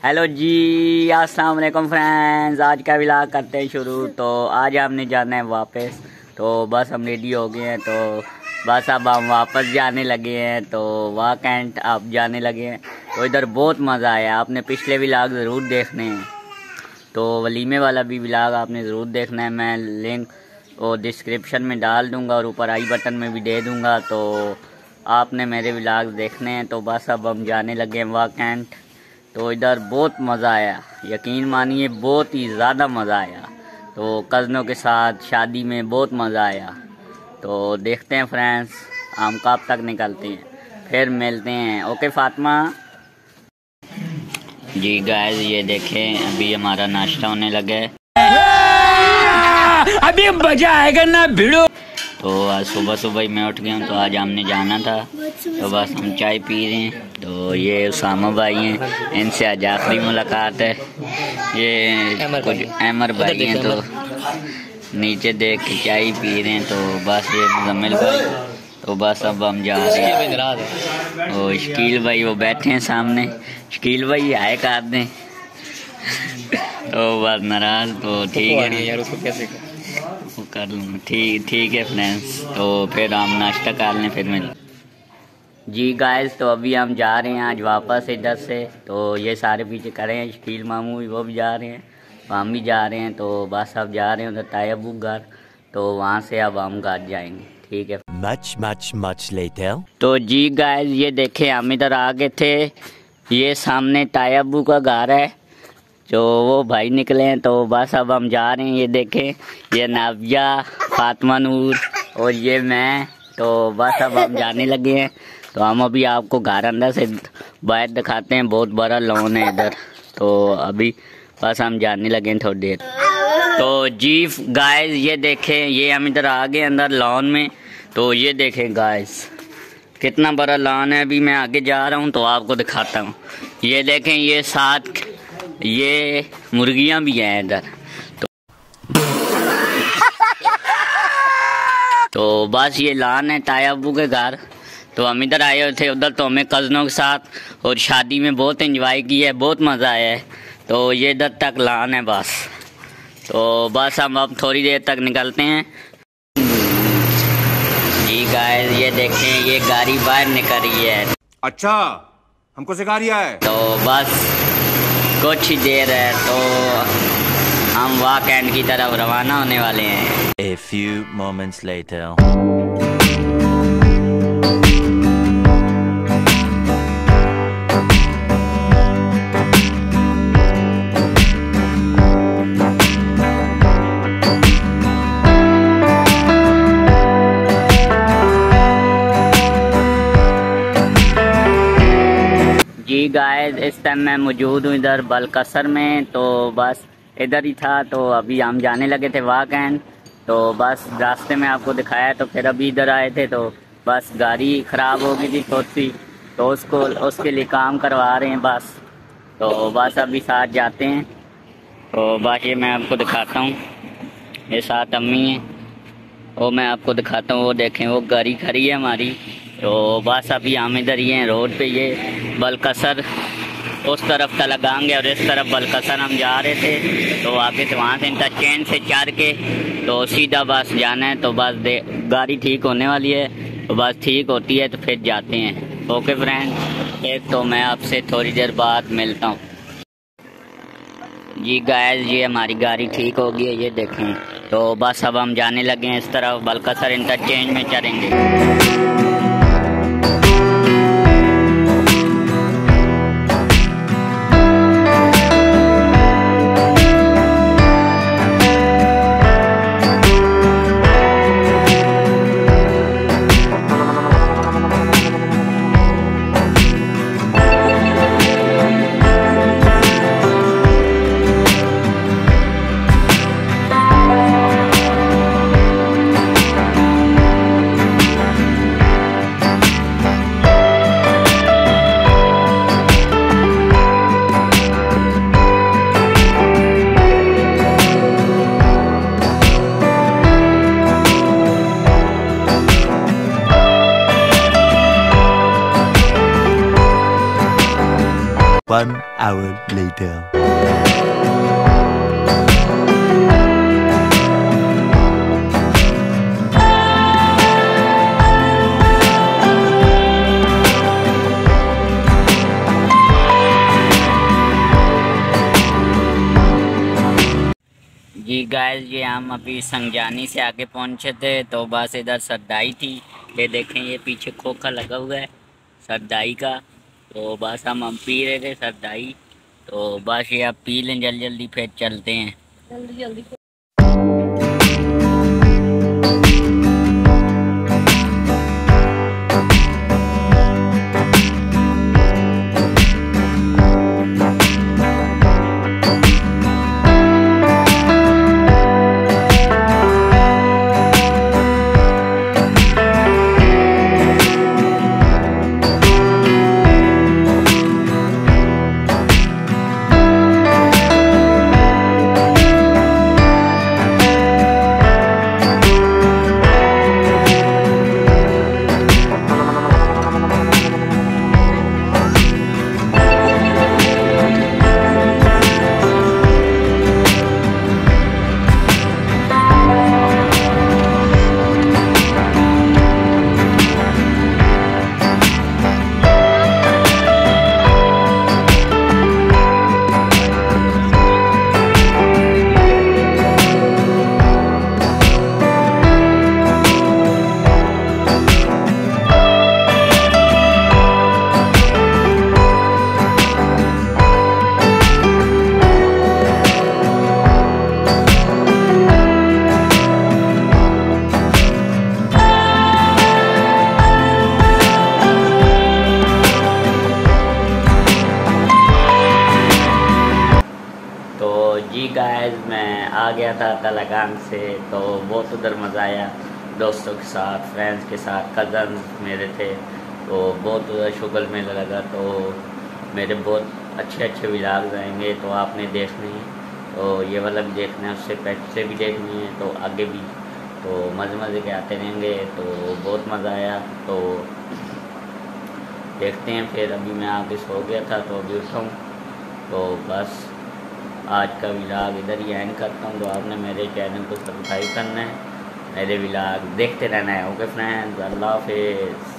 Hello जी, अस्सलाम वालेकुम friends. आज का विलाग करते हैं शुरू। तो आज हमने जाना है वापस। तो बस हम रेडी हो गए हैं। तो बस अब हम वापस जाने लगे हैं। तो वहाँ कैंट आप जाने लगे हैं। तो इधर बहुत मज़ा आया। आपने पिछले विलाग ज़रूर देखने हैं। तो वलीमे वाला भी विलाग आपने ज़रूर देखना है। मैं लिंक वो डिस्क्रिप्शन में डाल दूँगा और ऊपर आई बटन में भी दे दूँगा। तो आपने मेरे विलाग देखने हैं। तो बस अब हम जाने लगे हैं वहाँ कैंट तो इधर बहुत मज़ा आया। यकीन मानिए, बहुत ही ज़्यादा मज़ा आया। तो कज़नों के साथ शादी में बहुत मज़ा आया। तो देखते हैं फ्रेंड्स हम कब तक निकलते हैं। फिर मिलते हैं। ओके फातिमा। जी गाय ये देखें, अभी हमारा नाश्ता होने लगा अभी मज़ा आएगा ना भिड़ो। तो आज सुबह सुबह ही मैं उठ गया हूँ तो आज हमने जाना था। तो बस हम चाय पी रहे हैं। तो ये उसामा भाई हैं इनसे आज आखिरी मुलाकात है। ये कुछ अहमर भाई हैं तो नीचे देख के चाय पी रहे हैं तो बस ये मुजम्मिल भाई। तो बस अब हम जा रहे हैं। वो शकील भाई वो बैठे हैं सामने। शकील भाई आए कर दें तो बस नाराज़ तो ठीक है। यार उसको कैसे कर लूँगा ठीक ठीक है फ्रेंड्स तो फिर हम नाश्ता कर लें फिर मिल जी गाइस तो अभी हम जा रहे हैं आज वापस इधर से। तो ये सारे पीछे खड़े हैं शकील मामू भी वो भी जा रहे हैं। हम भी जा रहे हैं तो बस अब जा रहे हैं उधर तायबू घर। तो वहाँ से अब हम घर जाएँगे। ठीक है। Much, much, much later. तो जी गाइस ये देखे हम इधर आ गए थे। ये सामने तायबू का घर है। जो वो भाई निकले हैं तो बस अब हम जा रहे हैं, ये देखें, ये नाविया, फातमा नूर और ये मैं तो बस अब हम जाने लगे हैं। तो हम अभी आपको घर अंदर से बाहर दिखाते हैं, बहुत बड़ा लोन है इधर। तो अभी बस हम जाने लगे हैं थोड़ी देर। तो जी गाइस ये देखें, ये हम इधर आ गए अंदर लॉन में। तो ये देखें गाइस कितना बड़ा लॉन है। अभी मैं आगे जा रहा हूँ तो आपको दिखाता हूँ। ये देखें, ये सात ये मुर्गियाँ भी हैं इधर। तो, तो बस ये लान है ताया अबू के घर। तो हम इधर आए हुए थे उधर तो हमें कज़नों के साथ और शादी में बहुत एंजॉय किया है बहुत मज़ा आया है। तो ये इधर तक लान है बस। तो बस हम अब थोड़ी देर तक निकलते हैं। जी गाइस ये देखें ये गाड़ी बाहर निकल रही है। अच्छा हमको सिखा रही है। तो बस कुछ ही देर है तो हम वाक एंड की तरफ़ रवाना होने वाले हैं A few moments later. जी गाइस इस टाइम मैं मौजूद हूँ इधर बलकसर में तो बस इधर ही था तो अभी हम जाने लगे थे वाक एंड तो बस रास्ते में आपको दिखाया तो फिर अभी इधर आए थे तो बस गाड़ी ख़राब हो गई थी थोड़ी सी तो उसको, उसके लिए काम करवा रहे हैं बस तो बस अभी साथ जाते हैं तो बस ये मैं आपको दिखाता हूँ, ये साथ अम्मी हैं, वो मैं आपको दिखाता हूँ, वो देखें, वो गाड़ी खड़ी है हमारी तो बस अभी हम इधर ये हैं रोड पे, ये बलकसर उस तरफ़ तलगांगे और इस तरफ़ बलकसर हम जा रहे थे तो आगे से वहाँ से इंटरचेंज से चढ़ के तो सीधा बस जाना है तो बस दे, गाड़ी ठीक होने वाली है तो बस ठीक होती है तो फिर जाते हैं। ओके फ्रेंड, एक तो मैं आपसे थोड़ी देर बाद मिलता हूँ। जी गायज ये हमारी गाड़ी ठीक हो गई है, ये देखें। तो बस अब हम जाने लगे हैं इस तरफ़, बलकसर इंटरचेंज में चलेंगे One hour later. जी गाइस ये हम अभी संजानी से आगे पहुँचे थे तो बस इधर सरदाई थी ये देखें, ये पीछे खोखा लगा हुआ है, सरदाई का तो बस हम हम पी रहे थे सरदाई तो बस ये आप पी लें जल्दी जल्दी फिर चलते हैं। जल्दी जल्दी गया था तलाकान से तो बहुत उधर मज़ा आया दोस्तों के साथ फ्रेंड्स के साथ कज़न मेरे थे तो बहुत शुगल मेला लगा तो मेरे बहुत अच्छे अच्छे विलाग आएँगे तो आपने देखने हैं। तो ये वाला भी देखना है, उससे पहले से भी देखनी है तो आगे भी। तो मज़े मज़े के आते रहेंगे तो बहुत मज़ा आया तो देखते हैं फिर। अभी मैं आके सो गया था तो अभी उठाऊँ तो बस आज का विलाग इधर ही एंड करता हूँ। तो आपने मेरे चैनल को सब्सक्राइब करना है। मेरे विलाग देखते रहना है ओके फ्रेंड्स अल्लाह हाफिज़.